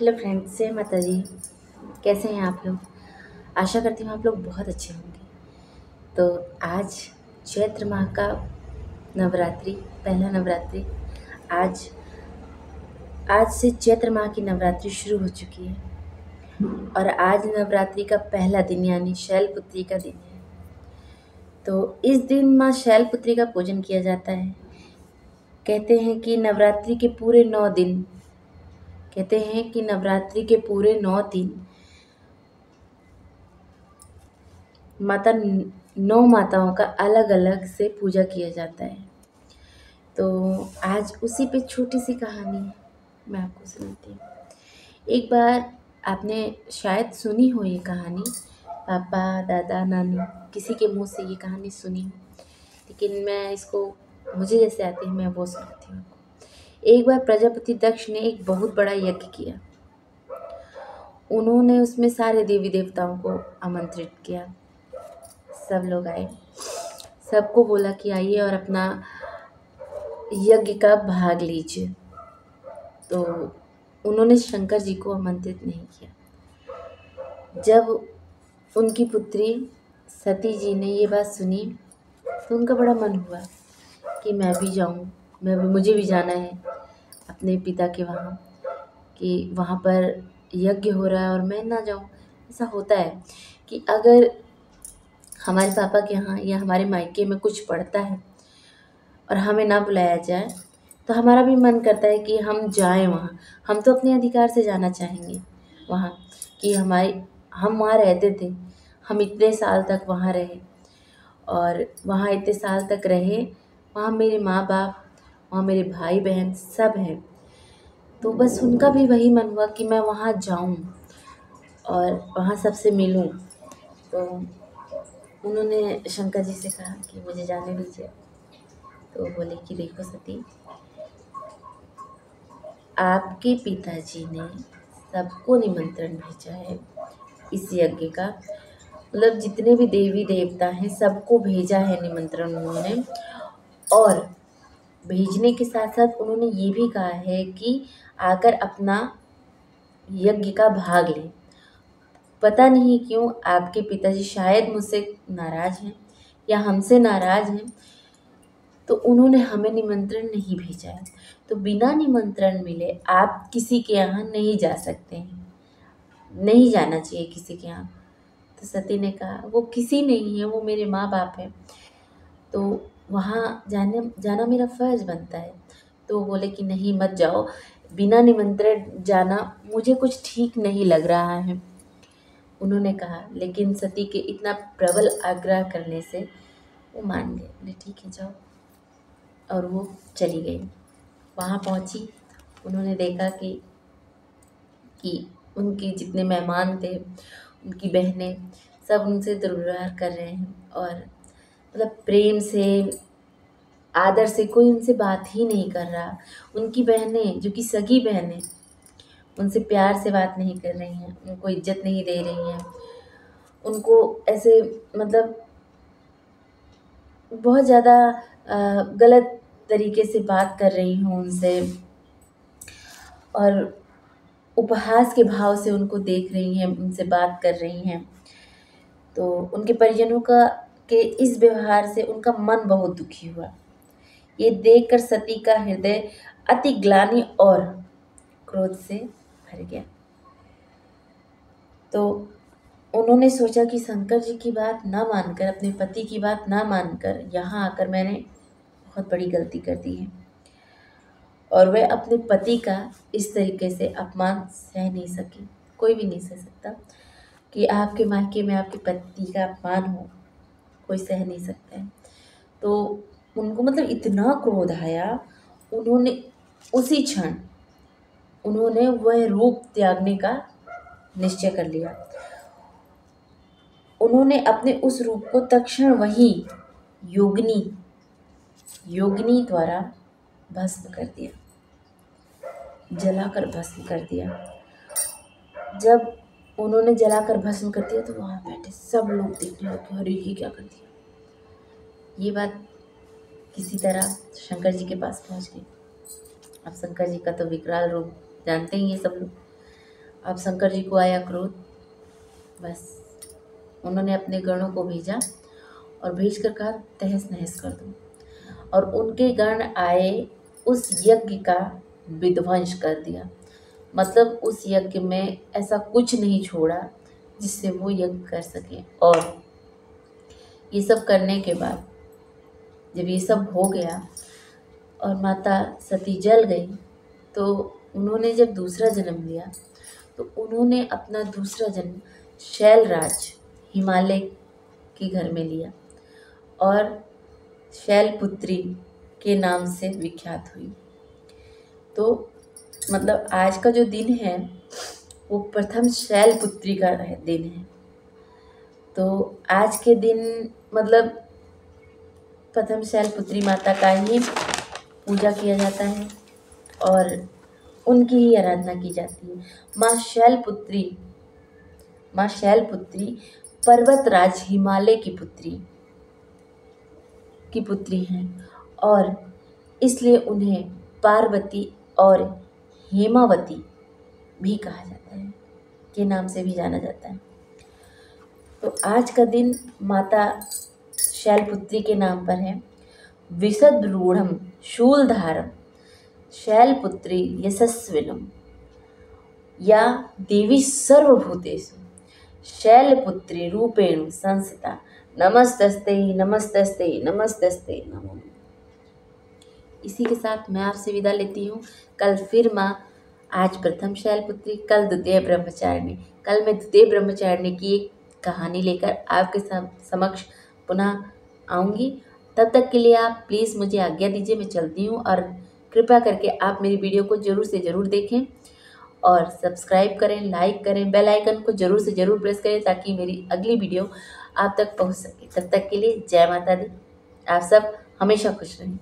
Hello friends, जय माता जी कैसे हैं आप लोग? आशा करती हूँ आप लोग बहुत अच्छे होंगे। तो आज चैत्र माह का नवरात्रि, पहला नवरात्रि। आज आज से चैत्र माह की नवरात्रि शुरू हो चुकी है। और आज नवरात्रि का पहला दिन, यानी शैलपुत्री का दिन है। तो इस दिन माँ शैलपुत्री का पूजन किया जाता है। कहते हैं कि नवरात्रि के पूरे नौ दिन कहते हैं कि नवरात्रि के पूरे नौ दिन माता, नौ माताओं का अलग अलग से पूजा किया जाता है। तो आज उसी पे छोटी सी कहानी है मैं आपको सुनाती हूँ। एक बार आपने शायद सुनी हो ये कहानी, पापा, दादा, नानी, किसी के मुँह से ये कहानी सुनी लेकिन मैं इसको, मुझे जैसे आती है, मैं वो सुनाती हूँ एक बार प्रजापति दक्ष ने एक बहुत बड़ा यज्ञ किया। उन्होंने उसमें सारे देवी देवताओं को आमंत्रित किया। सब लोग आए। सबको बोला कि आइए और अपना यज्ञ का भाग लीजिए। तो उन्होंने शंकर जी को आमंत्रित नहीं किया। जब उनकी पुत्री सती जी ने ये बात सुनी तो उनका बड़ा मन हुआ कि मैं भी जाऊँ। मैं मुझे भी जाना है अपने पिता के वहाँ, कि वहाँ पर यज्ञ हो रहा है और मैं ना जाऊँ। ऐसा होता है कि अगर हमारे पापा के यहाँ या हमारे मायके में कुछ पड़ता है और हमें ना बुलाया जाए तो हमारा भी मन करता है कि हम जाएँ वहाँ। हम तो अपने अधिकार से जाना चाहेंगे वहाँ, कि हमारे, हम वहाँ रहते थे। हम इतने साल तक वहाँ रहे और वहाँ इतने साल तक रहे, वहाँ मेरे माँ बाप वहाँ मेरे भाई बहन सब हैं। तो बस उनका भी वही मन हुआ कि मैं वहाँ जाऊँ और वहाँ सबसे मिलूँ। तो उन्होंने शंकर जी से कहा कि मुझे जाने दीजिए। तो बोले कि देखो सती, आपके पिताजी ने सबको निमंत्रण भेजा है इस यज्ञ का। मतलब जितने भी देवी देवता हैं, सबको भेजा है निमंत्रण उन्होंने। और भेजने के साथ साथ उन्होंने ये भी कहा है कि आकर अपना यज्ञ का भाग लें। पता नहीं क्यों आपके पिताजी शायद मुझसे नाराज़ हैं या हमसे नाराज़ हैं तो उन्होंने हमें निमंत्रण नहीं भेजा है। तो बिना निमंत्रण मिले आप किसी के यहाँ नहीं जा सकते हैं। नहीं जाना चाहिए किसी के यहाँ। तो सती ने कहा, वो किसी नहीं है, वो मेरे माँ बाप हैं। तो वहाँ जाने, जाना मेरा फ़र्ज़ बनता है। तो बोले कि नहीं, मत जाओ। बिना निमंत्रण जाना मुझे कुछ ठीक नहीं लग रहा है। उन्होंने कहा, लेकिन सती के इतना प्रबल आग्रह करने से वो मान गए। बोले, ठीक है, जाओ। और वो चली गई। वहाँ पहुँची। उन्होंने देखा कि कि उनके जितने मेहमान थे, उनकी बहनें सब उनसे दुर्व्यवहार कर रहे हैं और मतलब प्रेम से, आदर से कोई उनसे बात ही नहीं कर रहा। उनकी बहनें, जो कि सगी बहनें, उनसे प्यार से बात नहीं कर रही हैं, उनको इज़्ज़त नहीं दे रही हैं। उनको ऐसे मतलब बहुत ज़्यादा गलत तरीके से बात कर रही हूँ उनसे और उपहास के भाव से उनको देख रही हैं, उनसे बात कर रही हैं। तो उनके परिजनों का के इस व्यवहार से उनका मन बहुत दुखी हुआ। ये देखकर सती का हृदय अति ग्लानि और क्रोध से भर गया। तो उन्होंने सोचा कि शंकर जी की बात ना मानकर, अपने पति की बात ना मानकर यहाँ आकर मैंने बहुत बड़ी गलती कर दी है। और वह अपने पति का इस तरीके से अपमान सह नहीं सकी, कोई भी नहीं सह सकता कि आपके मायके में आपके पति का अपमान हो। कोई सह नहीं सकता है। तो उनको मतलब इतना क्रोध आया, उन्होंने उसी क्षण उन्होंने वह रूप त्यागने का निश्चय कर लिया। उन्होंने अपने उस रूप को तक्षण वही योगिनी योगिनी द्वारा भस्म कर दिया, जलाकर भस्म कर दिया। जब उन्होंने जलाकर भस्म कर दिया तो वहाँ बैठे सब लोग देखने लगे अरे, ये क्या कर दिया? ये बात किसी तरह शंकर जी के पास पहुँच गई। अब शंकर जी का तो विकराल रूप जानते ही हैं सब लोग। अब शंकर जी को आया क्रोध। बस, उन्होंने अपने गणों को भेजा और भेज कर कहा, तहस नहस कर दो। और उनके गण आए उस यज्ञ का विध्वंस कर दिया। मतलब उस यज्ञ में ऐसा कुछ नहीं छोड़ा जिससे वो यज्ञ कर सके। और ये सब करने के बाद जब ये सब हो गया और माता सती जल गई तो उन्होंने जब दूसरा जन्म लिया तो उन्होंने अपना दूसरा जन्म शैलराज हिमालय के घर में लिया और शैलपुत्री के नाम से विख्यात हुई। तो मतलब आज का जो दिन है, वो प्रथम शैलपुत्री का दिन है। तो आज के दिन मतलब प्रथम शैलपुत्री माता का ही पूजा किया जाता है और उनकी ही आराधना की जाती है। माँ शैलपुत्री माँ शैलपुत्री पर्वतराज हिमालय की पुत्री की पुत्री हैं और इसलिए उन्हें पार्वती और हेमावती भी कहा जाता है, के नाम से भी जाना जाता है। तो आज का दिन माता शैलपुत्री के नाम पर है। विशद शूलधारम शैलपुत्री यशस्विनम या देवी सर्वभूतेषु। शैलपुत्री रूपेण संस्था। नमस्तस्ते नमस्तस्ते नमस्तस्ते नमो। इसी के साथ मैं आपसे विदा लेती हूँ। कल फिर माँ, आज प्रथम शैलपुत्री, कल द्वितीय ब्रह्मचारिणी। कल मैं द्वितीय ब्रह्मचारिणी की एक कहानी लेकर आपके समक्ष पुनः आऊँगी। तब तक के लिए आप प्लीज़ मुझे आज्ञा दीजिए, मैं चलती हूँ और कृपया करके आप मेरी वीडियो को ज़रूर से ज़रूर देखें और सब्सक्राइब करें, लाइक करें, बेल आइकन को ज़रूर से ज़रूर प्रेस करें ताकि मेरी अगली वीडियो आप तक पहुँच सके। तब तक के लिए जय माता दी। आप सब हमेशा खुश रहें।